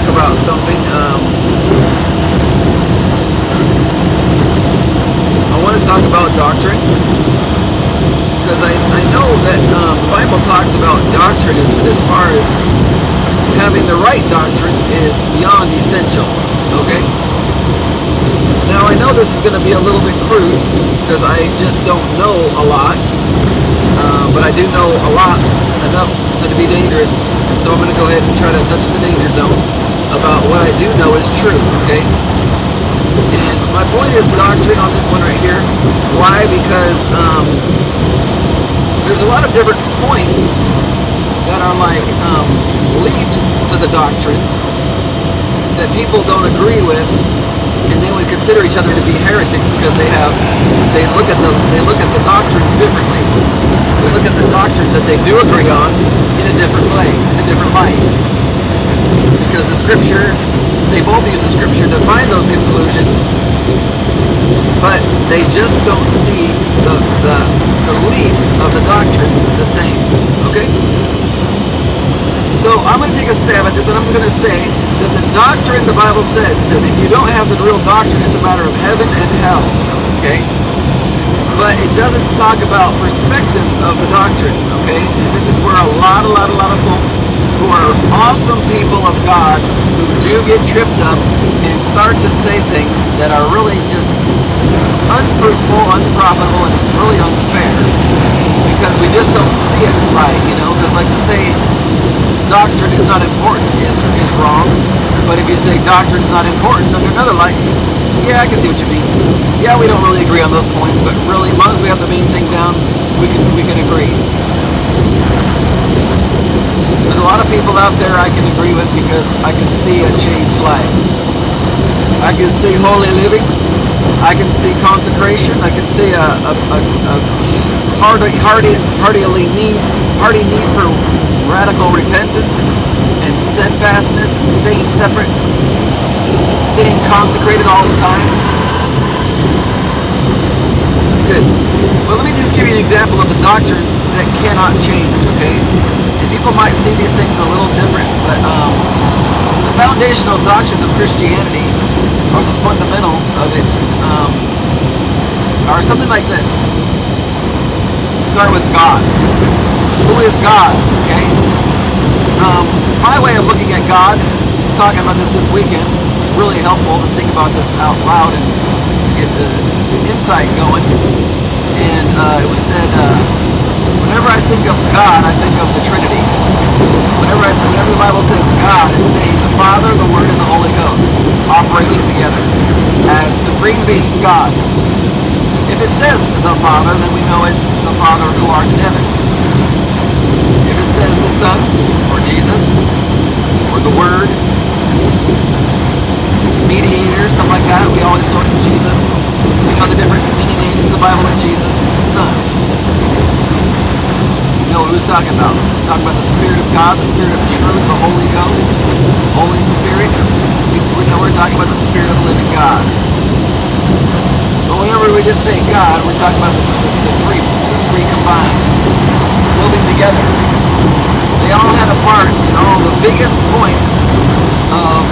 talk about something. Um, I want to talk about doctrine because I, I know that um, the Bible talks about doctrine as, as far as having the right doctrine is beyond essential. Okay? Now I know this is going to be a little bit crude because I just don't know a lot, uh, but I do know a lot enough to be dangerous, and so I'm going to go ahead and try to touch the danger zone about what I do know is true. Okay? And my point is doctrine on this one right here. Why? Because um, there's a lot of different points that are like um, to the doctrines that people don't agree with, and they would consider each other to be heretics because they have they look at the they look at the doctrines differently. They look at the doctrines that they do agree on in a different way, in a different light, because the scripture they both use the scripture to find those conclusions, but they just don't see the the leaves of the doctrine the same. Okay. So I'm going to take a stab at this, and I'm just going to say that the doctrine the Bible says, it says if you don't have the real doctrine, it's a matter of heaven and hell. Okay? But it doesn't talk about perspectives of the doctrine. Okay? And this is where a lot, a lot, a lot of folks who are awesome people of God who do get tripped up and start to say things that are really just unfruitful, unprofitable, and really unfair because we just don't see it right, you know. Because like to say doctrine is not important is is wrong, but if you say doctrine's not important under another light, yeah, I can see what you mean. Yeah, we don't really agree on those points, but really, as long as we have the main thing down, we can we can agree. There's a lot of people out there I can agree with because I can see a changed life. I can see holy living. I can see consecration. I can see a, a, a, a hearty, hearty, heartily need, hearty need for radical repentance and, and steadfastness and staying separate, staying consecrated all the time. That's good. Well, let me just give you an example of the doctrines that cannot change, okay? And people might see these things a little different, but um, the foundational doctrines of Christianity or the fundamentals of it um, are something like this. Start with God. Who is God? Okay. Um, my way of looking at God is talking about this this weekend. Really helpful to think about this out loud and get the insight going. And uh, it was said, uh, whenever I think of God, I think of the Trinity. Whenever I say, whenever the Bible says God, it's saying the Father, the Word, and the Holy Ghost operating together as supreme being God. If it says the Father, then we know it's the Father who art in heaven. If it says the Son, Jesus, or the Word, mediator, stuff like that, we always know it's Jesus. We know the different many names in the Bible of Jesus, the Son. You know what he was talking about. He's talking about the Spirit of God, the Spirit of truth, the Holy Ghost, Holy Spirit. We know we're talking about the Spirit of the living God. But whenever we just say God, we're talking about the, the, the three, the three combined, moving together. All had a part in all the biggest points of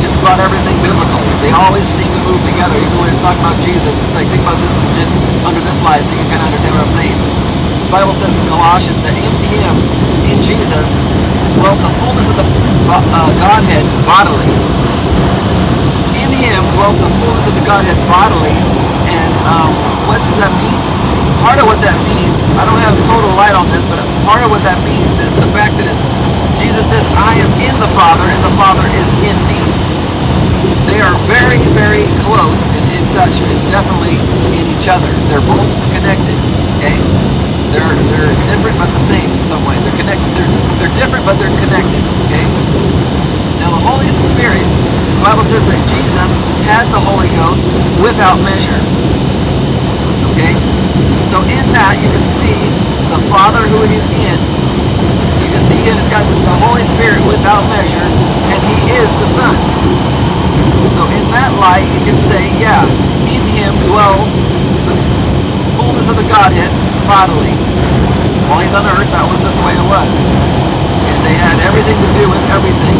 just about everything biblical. They always seem to move together, even when it's talking about Jesus. It's like, think about this just under this light so you can kind of understand what I'm saying. The Bible says in Colossians that in Him, in Jesus, dwelt the fullness of the uh, Godhead bodily. In Him dwelt the fullness of the Godhead bodily. And um, what does that mean? Part of what that means, I don't have total light on this, but part of what that means is the fact that it, Jesus says, I am in the Father and the Father is in me. They are very, very close and in touch and definitely in each other. They're both connected. Okay? They're they're different but the same in some way. They're connected. They're they're different but they're connected. Okay? Now the Holy Spirit, the Bible says that Jesus had the Holy Ghost without measure. So in that you can see the Father who he's in. You can see him, he's got the Holy Spirit without measure, and he is the Son. So in that light, you can say, yeah, in him dwells the fullness of the Godhead bodily. While he's on earth, that was just the way it was. And they had everything to do with everything.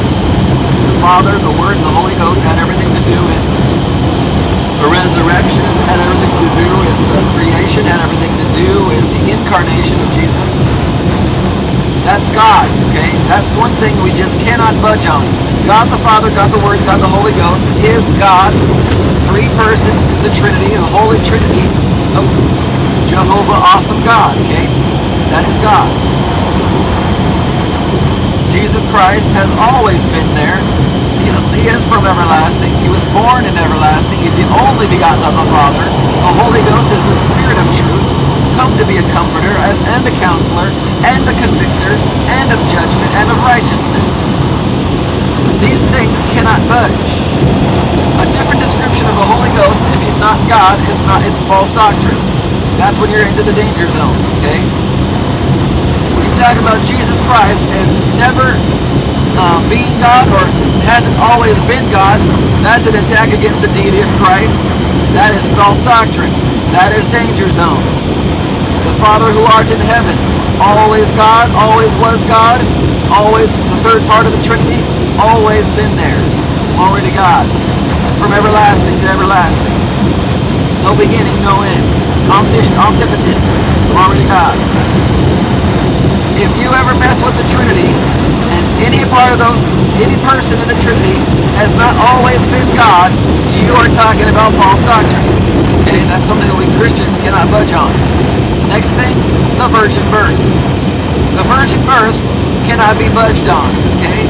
The Father, the Word, and the Holy Ghost had everything to do with resurrection, had everything to do with the creation, had everything to do with the incarnation of Jesus. That's God, okay? That's one thing we just cannot budge on. God the Father, God the Word, God the Holy Ghost is God. Three persons, the Trinity, the Holy Trinity of Jehovah, awesome God, okay? That is God. Jesus Christ has always been there. He is from everlasting. He was born in everlasting. He's the only begotten of the Father. The Holy Ghost is the Spirit of truth, come to be a comforter as, and a counselor and a convictor and of judgment and of righteousness. These things cannot budge. A different description of the Holy Ghost, if he's not God, is not it's false doctrine. That's when you're into the danger zone, okay? When you talk about Jesus Christ as never uh, being God or hasn't always been God, that's an attack against the deity of Christ. That is false doctrine. That is danger zone. The Father who art in heaven, always God, always was God, always the third part of the Trinity, always been there. Glory to God. From everlasting to everlasting. No beginning, no end. Omnipotent. Glory to God. If you ever mess with the Trinity, and any part of those, any person in the Trinity has not always been God, you are talking about false doctrine. Okay, that's something that we Christians cannot budge on. Next thing, the virgin birth. The virgin birth cannot be budged on. Okay,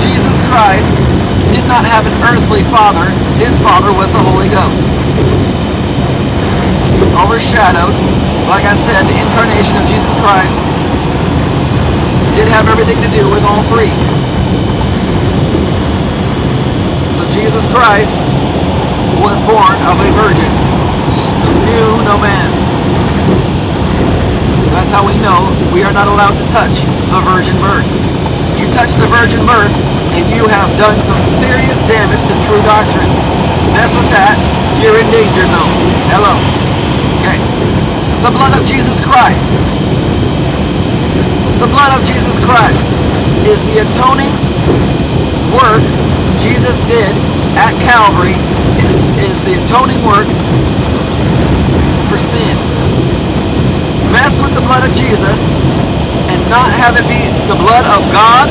Jesus Christ did not have an earthly father. His father was the Holy Ghost. Overshadowed, like I said, the incarnation of Jesus Christ did have everything to do with all three. So Jesus Christ was born of a virgin who knew no man. So that's how we know we are not allowed to touch the virgin birth. You touch the virgin birth and you have done some serious damage to true doctrine. Mess with that, you're in danger zone. Hello. Okay. The blood of Jesus Christ the blood of Jesus Christ is the atoning work Jesus did at Calvary is, is the atoning work for sin. Mess with the blood of Jesus and not have it be the blood of God,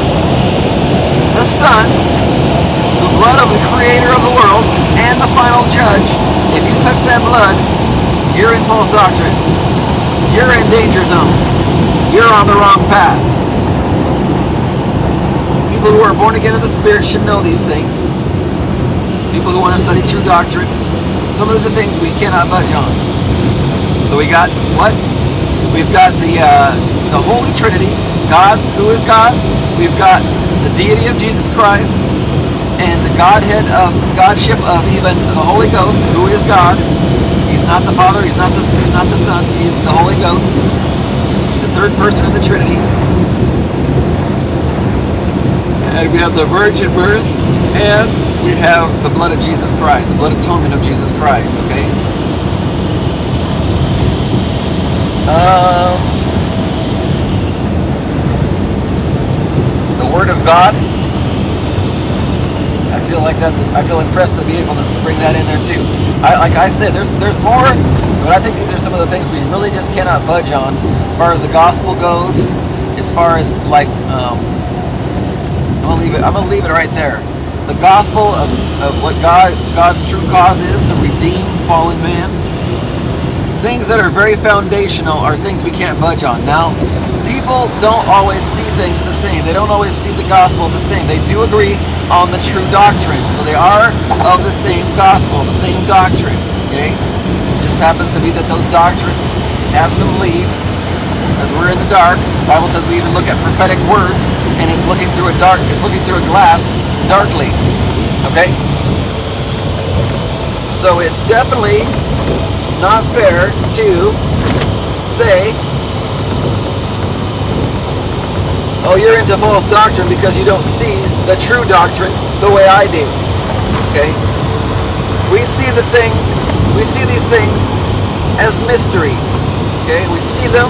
the Son, the blood of the Creator of the world, and the final judge. If you touch that blood, you're in false doctrine. You're in danger zone on the wrong path. People who are born again of the Spirit should know these things. People who want to study true doctrine, some of the things we cannot budge on. So we got what? We've got the uh, the Holy Trinity, God who is God. We've got the deity of Jesus Christ, and the Godhead of Godship of even the Holy Ghost, who is God. He's not the Father. He's not the He's not the Son. He's the Holy Ghost third person of the Trinity. And we have the virgin birth, and we have the blood of Jesus Christ, the blood atonement of Jesus Christ, okay? Um, the Word of God. I feel like that's. I feel impressed to be able to bring that in there too. I, like I said, there's there's more but I think these are some of the things we really just cannot budge on as far as the gospel goes, as far as like um, I'm gonna leave it I'm gonna leave it right there. The gospel of, of what God God's true cause is to redeem fallen man. Things that are very foundational are things we can't budge on. Now, people don't always see things the same. They don't always see the gospel the same. They do agree on the true doctrine. So they are of the same gospel, the same doctrine. Okay? Just happens to be that those doctrines have some leaves as we're in the dark. The Bible says we even look at prophetic words and it's looking through a dark it's looking through a glass darkly. Okay? So it's definitely not fair to say oh you're into false doctrine because you don't see the true doctrine the way I do. Okay? We see the thing we see these things as mysteries. Okay, we see them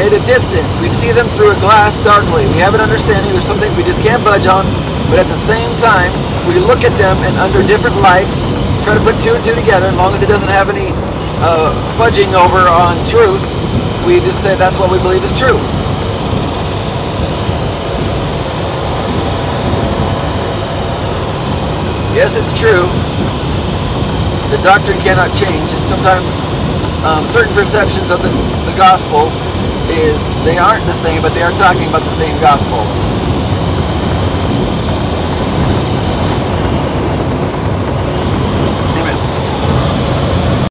at a distance. We see them through a glass darkly. We have an understanding. There's some things we just can't budge on. But at the same time, we look at them and under different lights, try to put two and two together. As long as it doesn't have any uh, fudging over on truth, we just say that's what we believe is true. Yes, it's true. The doctrine cannot change, and sometimes um, certain perceptions of the, the gospel is they aren't the same, but they are talking about the same gospel.